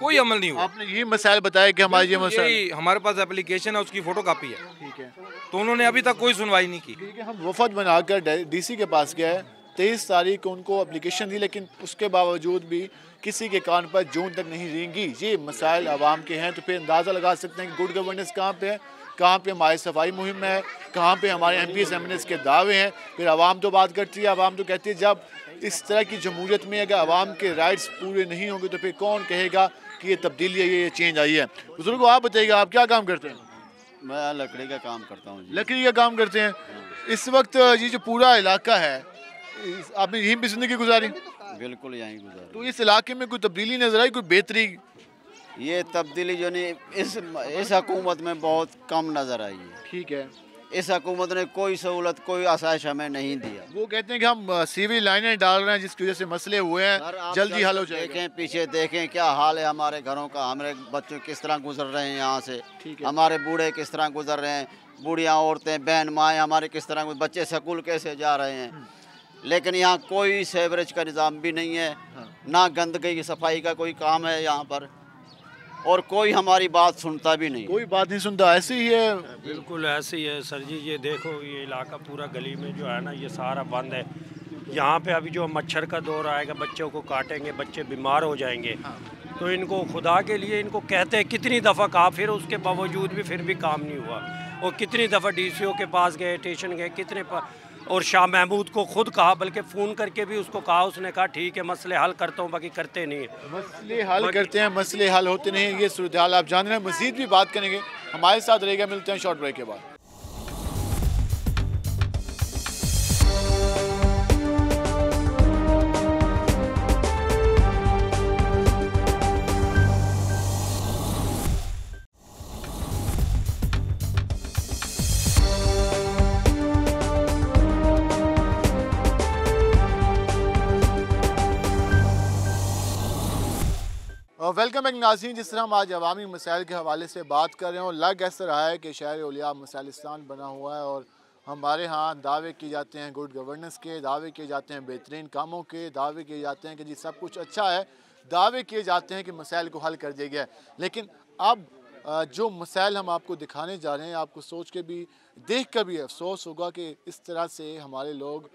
Speaker 16: कोई अमल नहीं हुआ।
Speaker 1: आपने ये मसाइल बताया कि हमारे ये मसाइल।
Speaker 16: हमारे पास एप्लीकेशन है उसकी फ़ोटो कापी है।
Speaker 1: ठीक है।
Speaker 16: तो उन्होंने अभी तक कोई सुनवाई नहीं की।
Speaker 1: हम वफद बनाकर डीसी के पास गए। तेईस तारीख को उनको एप्लीकेशन दी लेकिन उसके बावजूद भी किसी के कान पर जून तक नहीं रेंगी। ये मसाइल आवाम के हैं तो फिर अंदाज़ा लगा सकते हैं कि गुड गवर्नेंस कहाँ पे है। कहाँ पे हमारी सफ़ाई मुहिम है कहाँ पे हमारे एम पी एम के दावे हैं। फिर आवाम तो बात करती है आवाम तो कहती है जब इस तरह की जमहूरियत में अगर आवाम के राइट्स पूरे नहीं होंगे तो फिर कौन कहेगा कि ये तब्दीली है ये चेंज आई है? बुजुर्गो आप बताइएगा आप क्या काम करते हैं?
Speaker 17: मैं लकड़ी का काम करता हूँ
Speaker 1: लकड़ी का काम करते हैं। इस वक्त ये जो पूरा इलाका है आपने यहीं पे ज़िंदगी गुजारी?
Speaker 17: बिल्कुल यहीं गुजर।
Speaker 1: तो इस इलाके में कोई तब्दीली नज़र आई कोई बेहतरी
Speaker 17: ये तब्दीली जो नहीं इस इस हुकूमत में बहुत कम नज़र आई है।
Speaker 1: ठीक है।
Speaker 17: इस हकूमत ने कोई सहूलत कोई आसाइश हमें नहीं दिया
Speaker 1: वो कहते हैं कि हम सीवी लाइनें डाल रहे हैं जिसकी वजह से मसले हुए हैं जल्दी हल हो जाएगा।
Speaker 17: देखें पीछे देखें क्या हाल है हमारे घरों का हमारे बच्चे किस तरह गुजर रहे हैं यहाँ से।
Speaker 1: ठीक है।
Speaker 17: हमारे बूढ़े किस तरह गुजर रहे हैं बूढ़ियाँ औरतें बहन माएँ हमारे किस तरह बच्चे स्कूल कैसे जा रहे हैं। लेकिन यहाँ कोई सेवरेज का निज़ाम भी नहीं है। ना गंदगी की सफ़ाई का कोई काम है यहाँ पर। और कोई हमारी बात सुनता भी नहीं।
Speaker 1: कोई बात नहीं सुनता ऐसे ही है।
Speaker 7: बिल्कुल ऐसे ही है सर जी ये देखो ये इलाका पूरा गली में जो है ना ये सारा बंद है। यहाँ पे अभी जो मच्छर का दौर आएगा बच्चों को काटेंगे बच्चे बीमार हो जाएँगे। तो इनको खुदा के लिए इनको कहते हैं कितनी दफ़ा कहा फिर उसके बावजूद भी फिर भी काम नहीं हुआ। और कितनी दफ़ा डीसीओ के पास गए स्टेशन गए कितने. और शाह महमूद को खुद कहा, बल्कि फ़ोन करके भी उसको कहा, उसने कहा, ठीक है, मसले हल करता हूँ, बाकी करते नहीं है.
Speaker 1: मसले हल करते हैं, मसले हल होते नहीं ये सूरत आप जान रहे हैं, मजीद भी बात करेंगे। हमारे साथ रहेगा, मिलते हैं शॉर्ट ब्रेक के बाद। वेलकम बैक नाजीन जिस तरह हम आज अवामी मसाइल के हवाले से बात कर रहे हैं, और लग ऐसा रहा है कि शहर उलिया मसालिस्तान बना हुआ है, और हमारे यहाँ दावे किए जाते हैं गुड गवर्नेंस के, दावे किए जाते हैं बेहतरीन कामों के, दावे किए जाते हैं कि जी सब कुछ अच्छा है, दावे किए जाते हैं कि मसाइल को हल कर दिया गया है। लेकिन अब जो मसाइल हम आपको दिखाने जा रहे हैं, आपको सोच के भी, देख कर भी अफसोस होगा कि इस तरह से हमारे लोग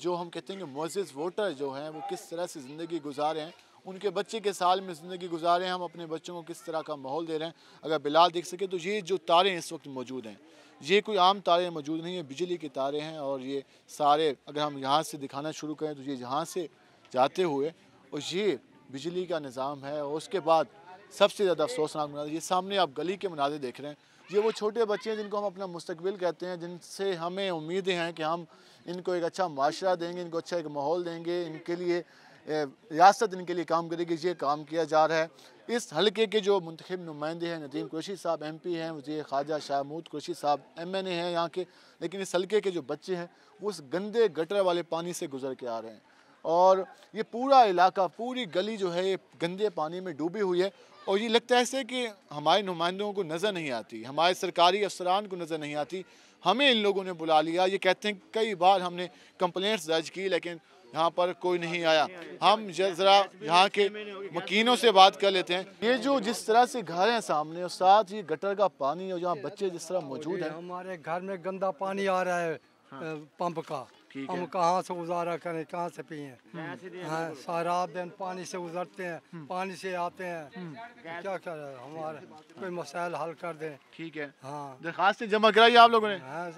Speaker 1: जो हम कहते हैं कि मोजिज़ वोटर जो हैं, वो किस तरह से ज़िंदगी गुजारे हैं उनके बच्चे के साल में ज़िंदगी गुजारे, हम अपने बच्चों को किस तरह का माहौल दे रहे हैं, अगर बिलाल देख सके तो ये जो तारे इस वक्त मौजूद हैं, ये कोई आम तारे मौजूद नहीं है, बिजली के तारे हैं और ये सारे, अगर हम यहाँ से दिखाना शुरू करें तो ये यहाँ से जाते हुए, और ये बिजली का निज़ाम है और उसके बाद सबसे ज़्यादा अफसोसनाक मनाजर ये सामने आप गली के मनाजे देख रहे हैं, ये वो छोटे बच्चे हैं जिनको हम अपना मुस्तकबिल कहते हैं, जिनसे हमें उम्मीदें हैं कि हम इनको एक अच्छा माशरा देंगे, इनको अच्छा एक माहौल देंगे, इनके लिए रियासत इनके लिए काम करेगी, ये काम किया जा रहा है। इस हलके के जो मुंतखब नुमाइंदे हैं, नदीम कुरशी साहब, एम पी हैं वजी ख्वाजा शाहमूद कुरशी साहब, एम एन ए हैं यहाँ के, लेकिन इस हलके के जो बच्चे हैं, वो उस गंदे गटर वाले पानी से गुजर के आ रहे हैं। और ये पूरा इलाका, पूरी गली जो है, ये गंदे पानी में डूबी हुई है। और ये लगता है ऐसे कि हमारे नुमाइंदों को नज़र नहीं आती, हमारे सरकारी अफसरान को नज़र नहीं आती। हमें इन लोगों ने बुला लिया। ये कहते हैं कई बार हमने कंप्लेंट्स दर्ज की, लेकिन यहाँ पर कोई नहीं आया। हम ज़रा यहाँ के मकीनों से बात कर लेते हैं। ये जो जिस तरह से घर हैं सामने और साथ ही गटर का पानी और जहाँ बच्चे जिस तरह मौजूद हैं।
Speaker 6: हमारे घर में गंदा पानी आ रहा है पंप का। हम कहाँ से गुजारा करें कहाँ से पिए? हाँ, सारा दिन पानी से गुजरते हैं पानी से आते हैं। क्या करें हमारे कोई मसाइल हल कर दें।
Speaker 1: ठीक है।
Speaker 6: हाँ।
Speaker 1: दरखास्तें जमा कराई आप लोगों ने?
Speaker 6: हाँ,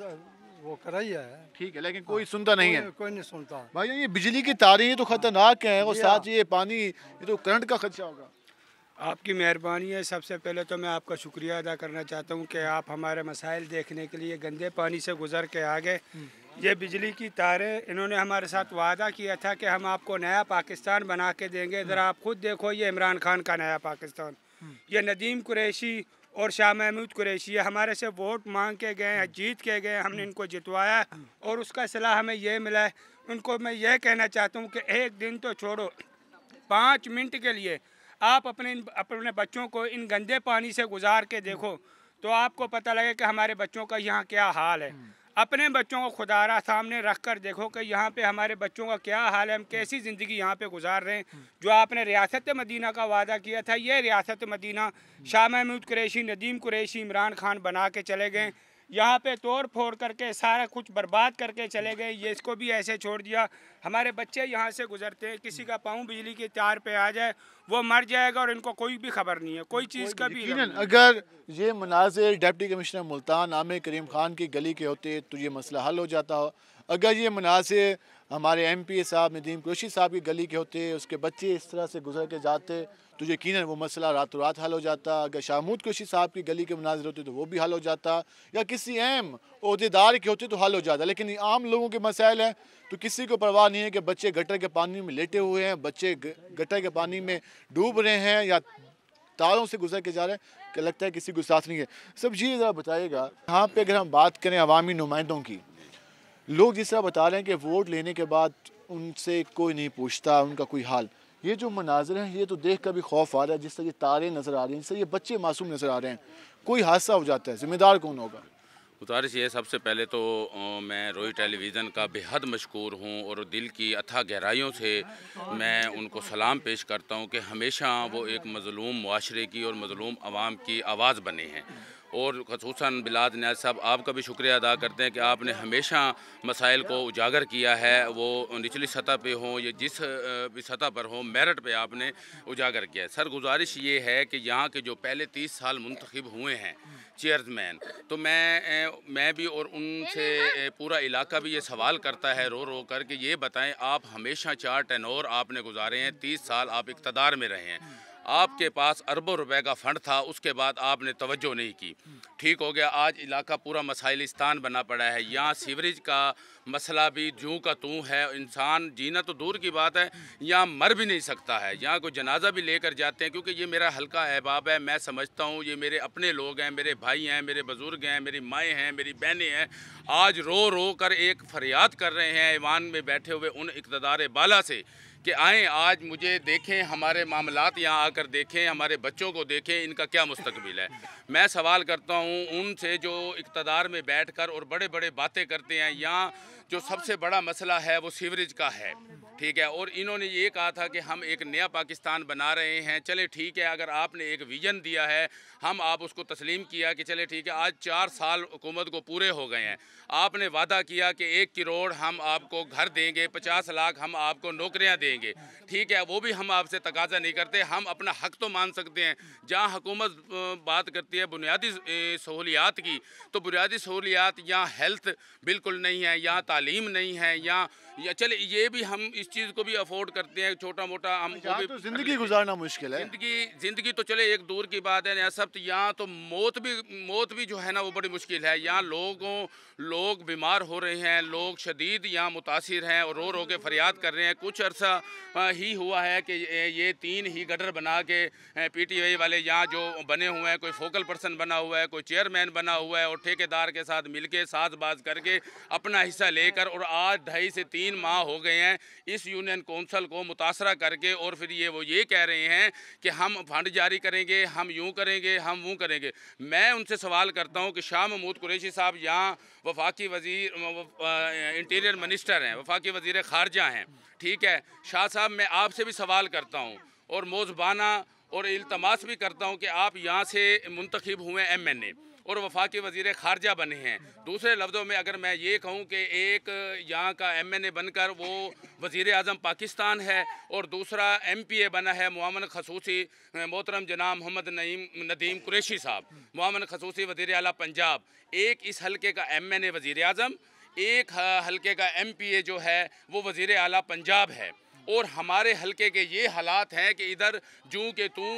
Speaker 6: वो कराई है।
Speaker 1: ठीक है लेकिन कोई सुनता नहीं है।
Speaker 6: कोई, नहीं सुनता।
Speaker 1: भाई ये बिजली की तारें ये तो खतरनाक हैं और साथ
Speaker 6: हाँ।
Speaker 1: ये पानी ये तो करंट का खर्चा होगा।
Speaker 18: आपकी मेहरबानी है। सबसे पहले तो मैं आपका शुक्रिया अदा करना चाहता हूँ कि आप हमारे मसाइल देखने के लिए गंदे पानी से गुजर के आ गए। ये बिजली की तारें इन्होंने हमारे साथ वादा किया था कि हम आपको नया पाकिस्तान बना के देंगे। ज़रा आप खुद देखो ये इमरान खान का नया पाकिस्तान। ये नदीम कुरैशी और शाह महमूद कुरैशी हमारे से वोट मांग के गए हैं, जीत के गए हमने इनको जितवाया और उसका सलाह हमें यह मिला है। उनको मैं ये कहना चाहता हूँ कि एक दिन तो छोड़ो, पाँच मिनट के लिए आप अपने अपने बच्चों को इन गंदे पानी से गुजार के देखो तो आपको पता लगे कि हमारे बच्चों का यहाँ क्या हाल है। अपने बच्चों को खुदारा सामने रख कर देखो कि यहाँ पे हमारे बच्चों का क्या हाल है हम कैसी ज़िंदगी यहाँ पे गुजार रहे हैं। जो आपने रियासत मदीना का वादा किया था ये रियासत मदीना शाह महमूद कुरैशी नदीम कुरैशी इमरान खान बना के चले गए। यहाँ पे तोड़ फोड़ करके सारा कुछ बर्बाद करके चले गए। ये इसको भी ऐसे छोड़ दिया। हमारे बच्चे यहाँ से गुजरते हैं। किसी का पाँव बिजली के तार पे आ जाए वो मर जाएगा और इनको कोई भी खबर नहीं है। कोई चीज़ का भी
Speaker 1: अगर ये मनाजिर डिप्टी कमिश्नर मुल्तान आमिर करीम खान की गली के होते तो ये मसला हल हो जाता हो। अगर ये मनाजिर हमारे एम पी साहब नदीम कुरैशी साहब की गली के होते उसके बच्चे इस तरह से गुजर के जाते तो यकीनन वो मसला रातों रात हल हो जाता। अगर शाहमूद कुरैशी साहब की गली के मनाजिर होते तो वो भी हल हो जाता। या किसी अहम अहदेदार के होते तो हल हो जाता। लेकिन आम लोगों के मसाइल हैं तो किसी को परवाह नहीं है कि बच्चे गटर के पानी में लेटे हुए हैं, बच्चे गटर के पानी में डूब रहे हैं या तारों से गुजर के जा रहे हैं, कि लगता है किसी को साथ नहीं है। सब जी ज़रा बताइएगा, यहाँ पर अगर हम बात करें अवामी नुमाइंदों की, लोग जिस तरह बता रहे हैं कि वोट लेने के बाद उनसे कोई नहीं पूछता, उनका कोई हाल। ये जो मनाजर हैं, ये तो देख कर भी खौफ आ रहा है, जिस तरह ये तारे नज़र आ रही हैं, जिस तरह ये बच्चे मासूम नज़र आ रहे हैं। कोई हादसा हो जाता है, जिम्मेदार कौन होगा?
Speaker 19: गुजारिश ये सबसे पहले तो मैं रोई टेलीविज़न का बेहद मशहूर हूँ और दिल की अथा गहराइयों से मैं उनको सलाम पेश करता हूँ कि हमेशा वो एक मज़लूम माशरे की और मज़लूम आवाम की आवाज़ बने हैं। और खसूस बिलाद न्याज साहब, आपका भी शुक्रिया अदा करते हैं कि आपने हमेशा मसाइल को उजागर किया है। वो निचली सतह पे हों या जिस भी सतह पर हों मेरिट पे आपने उजागर किया है। सर गुजारिश ये है कि यहाँ के जो पहले तीस साल मुंतखब हुए हैं, चेयरमैन तो मैं मैं भी और उनसे पूरा इलाका भी ये सवाल करता है रो रो कर कि ये बताएँ, आप हमेशा चार टेनोर आपने गुजारे हैं, तीस साल आप इकतदार में रहे हैं। आपके पास अरबों रुपए का फंड था, उसके बाद आपने तवज्जो नहीं की। ठीक हो गया, आज इलाका पूरा मसाइलिस्तान बना पड़ा है। यहाँ सीवरेज का मसला भी, जू का तू है, इंसान जीना तो दूर की बात है, यहाँ मर भी नहीं सकता है। यहाँ कोई जनाजा भी लेकर जाते हैं, क्योंकि ये मेरा हल्का अहबाब है, मैं समझता हूँ, ये मेरे अपने लोग हैं, मेरे भाई हैं, मेरे बुज़ुर्ग हैं, मेरी माएँ हैं, मेरी बहनें हैं। आज रो रो कर एक फरियाद कर रहे हैं ऐवान में बैठे हुए उन इकतदार बाला से। कि आएँ, आज मुझे देखें, हमारे मामला यहाँ आकर देखें, हमारे बच्चों को देखें, इनका क्या मुस्तबिल है। मैं सवाल करता हूँ, उनसे जो इकतदार में बैठ कर और बड़े बड़े बातें करते हैं, यहाँ जो सबसे बड़ा मसला है, वो सीवरेज का है। ठीक है, और इन्होंने ये कहा था कि हम एक नया पाकिस्तान बना रहे हैं। चले ठीक है, अगर आपने एक विजन दिया है, हम आप उसको तस्लीम किया कि चले ठीक है, आज चार साल हुकूमत को पूरे हो गए हैं। आपने वादा किया कि एक करोड़ हम आपको घर देंगे, पचास लाख हम आपको नौकरियाँ देंगे। ठीक है, वो भी हम आपसे तकाजा नहीं करते, हम अपना हक तो मान सकते हैं। जहाँ हुकूमत बात करती है बुनियादी सहूलियात की तो बुनियादी सहूलियात, यहाँ हेल्थ बिल्कुल नहीं है, यहाँ तालीम नहीं है, यहाँ या चले ये भी हम इस चीज़ को भी अफोर्ड करते हैं छोटा मोटा हम भी
Speaker 1: तो ज़िंदगी गुजारना मुश्किल है।
Speaker 19: ज़िंदगी ज़िंदगी तो चले एक दूर की बात है यहाँ सब यहाँ तो मौत भी मौत भी जो है ना वो बड़ी मुश्किल है। यहाँ लोगों लोग बीमार हो रहे हैं लोग शदीद यहाँ मुतासर हैं और रो रो के फरियाद कर रहे हैं। कुछ अरसा ही हुआ है कि ये तीन ही गटर बना के पी टी आई वाले यहाँ जो बने हुए हैं कोई फोकल पर्सन बना हुआ है कोई चेयरमैन बना हुआ है और ठेकेदार के साथ मिलके साजबाज करके अपना हिस्सा लेकर और आज ढाई से तीन माह हो गए हैं इस यूनियन कौंसल को मुतासरा करके और फिर ये वो ये कह रहे हैं कि हम फंड जारी करेंगे, हम यूँ करेंगे, हम वो करेंगे। मैं उनसे सवाल करता हूँ कि शाह महमूद कुरेशी साहब यहाँ वफाकी वज़ीर इंटीरियर मिनिस्टर हैं, वफाकी वज़ीर ख़ारजा हैं, ठीक है? शाह साहब, मैं आपसे भी सवाल करता हूँ और मोज़बाना और इल्तमास भी करता हूँ कि आप यहाँ से मुंतखब हुए एम एन ए और वफाकी वज़ीर खारजा बने हैं। दूसरे लफ्ज़ों में अगर मैं ये कहूँ कि एक यहाँ का एम एन ए बनकर वो वज़ी अजम पाकिस्तान है और दूसरा एम पी ए बना है मामन खसूसी मोहतरम जनाब मोहम्मद नईम, नदीम कुरैशी साहब मोहम्मद खसूसी वज़ी अला पंजाब। एक इस हल्के का एम एन ए वज़ी अजम एक हलके का एम पी ए जो है वो वज़ीर आला पंजाब है। और हमारे हलके के ये हालात हैं कि इधर जूं के तू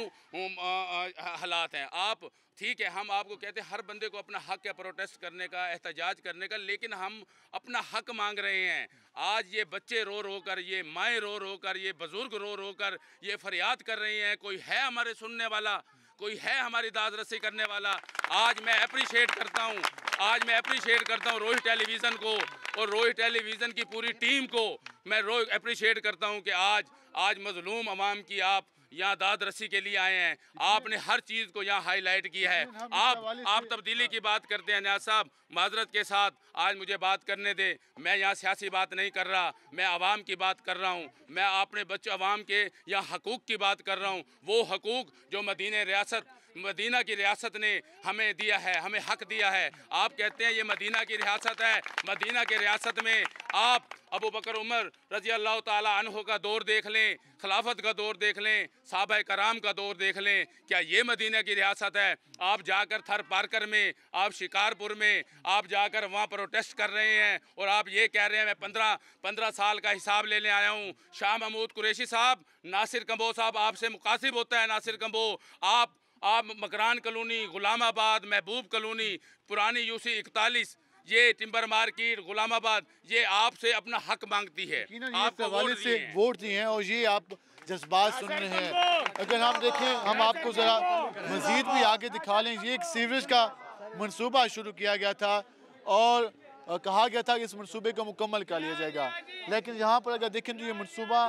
Speaker 19: हालात हैं। आप ठीक है, हम आपको कहते हैं, हर बंदे को अपना हक है प्रोटेस्ट करने का, एहतजाज करने का, लेकिन हम अपना हक मांग रहे हैं। आज ये बच्चे रो रो कर, ये माएँ रो रो कर, ये बुज़ुर्ग रो रो कर, ये फरियाद कर रही हैं, कोई है हमारे सुनने वाला, कोई है हमारी दाद रसी करने वाला, आज मैं अप्रिशिएट करता हूँ, आज मैं अप्रिशिएट करता हूँ रोहित टेलीविज़न को, और रोहित टेलीविज़न की पूरी टीम को, मैं रो अप्रिशिएट करता हूँ कि आज आज मजलूम अवाम की आप यहाँ दाद रसी के लिए आए हैं। आपने हर चीज़ को यहाँ हाईलाइट की है। आप आप तब्दीली की बात करते हैं न्याज साहब। माजरत के साथ आज मुझे बात करने दे। मैं यहाँ सियासी बात नहीं कर रहा मैं आवाम की बात कर रहा हूँ। मैं अपने बच्चों आवाम के यहाँ हकूक़ की बात कर रहा हूँ। वो हकूक़ जो मदीन रियासत मदीना की रियासत ने हमें दिया है, हमें हक दिया है। आप कहते हैं ये मदीना की रियासत है। मदीना की रियासत में आप अबू बकर, उमर रज़ी अल्लाह अन्हो का दौर देख लें, खिलाफत का दौर देख लें, साहब कराम का दौर देख लें, क्या ये मदीना की रियासत है? आप जाकर थर पारकर में, आप शिकारपुर में, आप जाकर वहाँ प्रोटेस्ट कर रहे हैं और आप ये कह रहे हैं, मैं पंद्रह पंद्रह साल का हिसाब लेने आया हूँ। शाह महमूद कुरेशी साहब, नासिर कंबो साहब आपसे मुकासिब होता है, नासिर कंबो। आप आप मकरान कलोनी गुलामाबाद महबूब कलोनी पुरानी यूसी इकतालीस ये टिम्बर मार्केट गुलामाबाद ये आपसे अपना हक मांगती है। आपको
Speaker 1: हवाले
Speaker 19: वोट
Speaker 1: से वोट दिए हैं और ये आप जज्बात सुन रहे हैं। अगर हम देखें हम आपको ज़रा मज़ीद भी आगे दिखा लें। ये एक सीवरेज का मनसूबा शुरू किया गया था और कहा गया था कि इस मनसूबे को मुकम्मल कर लिया जाएगा। लेकिन यहाँ पर अगर देखें तो ये मंसूबा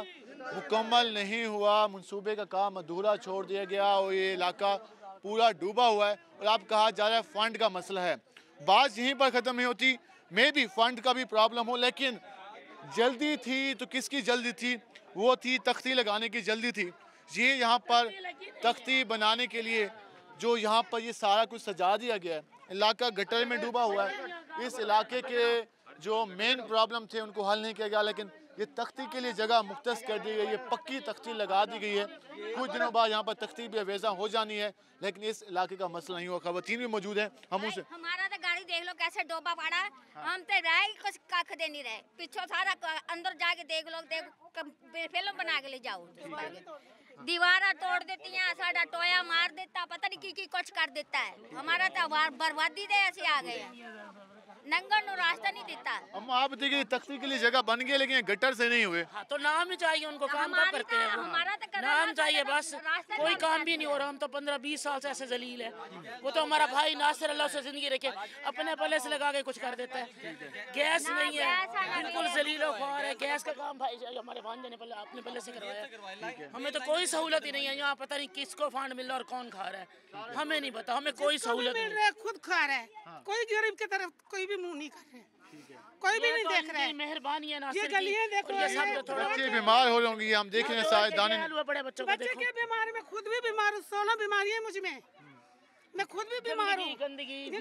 Speaker 1: मुकम्मल नहीं हुआ, मनसूबे का काम अधूरा छोड़ दिया गया और ये इलाका पूरा डूबा हुआ है और आप कहा जा रहा है फ़ंड का मसला है। बात यहीं पर ख़त्म नहीं होती, मे भी फ़ंड का भी प्रॉब्लम हो, लेकिन जल्दी थी तो किसकी जल्दी थी? वो थी तख्ती लगाने की जल्दी थी। ये यहाँ पर तख्ती बनाने के लिए जो यहाँ पर ये सारा कुछ सजा दिया गया है। इलाका गटर में डूबा हुआ है। इस इलाके के जो मेन प्रॉब्लम थे, उनको हल नहीं किया गया, लेकिन ये तख्ती के लिए जगह मुख्त कर दी गई है पक्की तख्ती लगा दी गई है। कुछ दिनों बाद यहाँ पर तख्ती भी अवेजा हो जानी है, लेकिन इस इलाके का मसला नहीं हुआ खवतिन भी मौजूद है। हम उसे
Speaker 20: हमारा तो गाड़ी देख लो कैसे डोबा पड़ा हम तो रह कुछ कख दे नहीं रहे। पीछे सारा अंदर जाके देख लो, देख फ़िल्म बना के ले जाओ। दीवारा तोड़ देती हैं, साडा टोया मार देता, पता नहीं की की कुछ कर देता है। हमारा तो बर्बादी दे, ऐसे आ गए हैं नंगर रास्ता नहीं देता।
Speaker 1: हम आप देखिए तख्ती के लिए जगह बन गई लेकिन गटर से नहीं हुए।
Speaker 21: हाँ, तो नाम ही चाहिए उनको काम कब करते हैं
Speaker 20: हमारा तो
Speaker 21: नाम चाहिए बस कोई काम भी नहीं हो रहा हम तो पंद्रह बीस साल से ऐसे जलील है। वो तो हमारा भाई नासिर अल्लाह से ज़िंदगी रखे अपने पल्ले से लगा के कुछ कर देता है। गैस नहीं है बिल्कुल जलील ख्वार है। गैस का काम भाई हमारे भांजे ने पल्ले अपने पल्ले से करवाया। हमें तो कोई सहूलत ही नहीं है यहाँ पता नहीं किसको फंड मिल रहा और कौन खा रहा है। हमें नहीं पता हमें कोई सहूलत नहीं।
Speaker 22: खुद खा रहा है। कोई गरीब की तरफ़ कोई भी मुँह नहीं कर रहे कोई भी नहीं
Speaker 21: तो
Speaker 22: देख रहे है।
Speaker 21: मेहरबानी है
Speaker 22: ये गलियाँ देखो
Speaker 21: ये सब
Speaker 22: ये-
Speaker 21: थोड़ा
Speaker 1: बच्चे बीमार हो जाएँगे हम देख रहे हैं शायद दाने
Speaker 21: बड़े बच्चों को
Speaker 22: बच्चे के बीमार में खुद भी बीमार हूँ सोलह बीमारी है मुझमें। मैं खुद भी बीमार हूँ।
Speaker 21: गंदगी है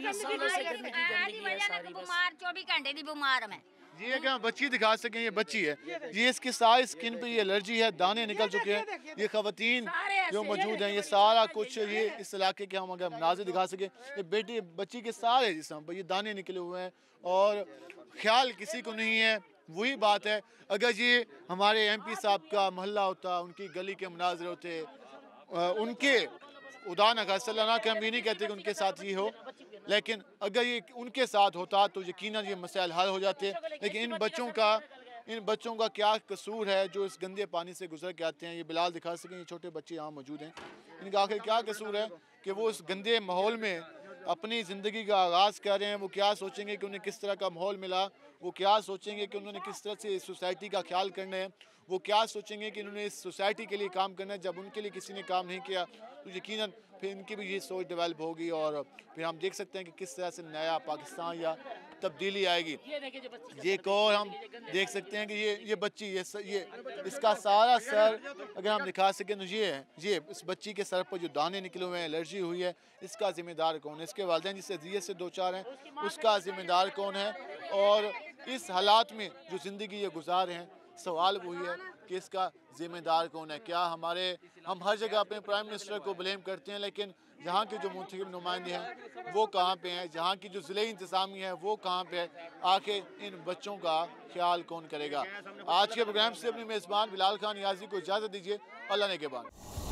Speaker 20: बीमार चौबीस घंटे की बीमार मैं।
Speaker 1: ये अगर हम बच्ची दिखा सकें ये बच्ची है। ये इसके सारी स्किन पे ये एलर्जी है दाने निकल चुके हैं। ये खातन जो मौजूद हैं ये सारा कुछ ये इस इलाके के हम अगर मनाजिर दिखा सकें। ये बेटी बच्ची के सारे जिसम पर ये दाने निकले हुए हैं और ख्याल किसी को नहीं है वही बात है। अगर ये हमारे एमपी साहब का मोहल्ला होता उनकी गली के मनाजिर होते उनके उदा न ना कि हम ये नहीं कहते कि उनके साथ ये हो लेकिन अगर ये उनके साथ होता तो यकीन ये मसाइल हल हो जाते। लेकिन इन बच्चों का इन बच्चों का क्या कसूर है जो इस गंदे पानी से गुजर के आते हैं? ये बिलाल दिखा सकें ये छोटे बच्चे यहाँ मौजूद हैं। इनका आखिर क्या कसूर है कि वो इस गंदे माहौल में अपनी ज़िंदगी का आगाज़ कर रहे हैं, वो क्या सोचेंगे कि उन्हें किस तरह का माहौल मिला? वो क्या सोचेंगे कि उन्होंने किस तरह से सोसाइटी का ख्याल करना है? वो क्या सोचेंगे कि उन्होंने इस सोसाइटी के लिए काम करना है, जब उनके लिए किसी ने काम नहीं किया? तो यकीन फिर इनकी भी ये सोच डेवलप होगी और फिर हम देख सकते हैं कि किस तरह से नया पाकिस्तान या तब्दीली आएगी। ये एक और हम देख सकते हैं कि ये ये बच्ची ये स, ये इसका सारा सर अगर हम दिखा सकें तो ये है ये इस बच्ची के सर पर जो दाने निकले हुए हैं एलर्जी हुई है इसका जिम्मेदार कौन है? इसके वालदेन जिससे अजियत से दो चार हैं उसका जिम्मेदार कौन है? और इस हालात में जो ज़िंदगी ये गुजार हैं सवाल वही है कि इसका जिम्मेदार कौन है? क्या हमारे हम हर जगह अपने प्राइम मिनिस्टर को ब्लेम करते हैं लेकिन यहाँ के जो मुंतब नुमाइंदे हैं, वो कहाँ पे हैं? जहाँ की जो ज़िले इंतज़ामी है, वो कहाँ पे है? आखिर इन बच्चों का ख्याल कौन करेगा? आज के प्रोग्राम से अपनी मेज़बान बिलाल खान याजी को इजाज़त दीजिए। अल्लाह ने के बाद।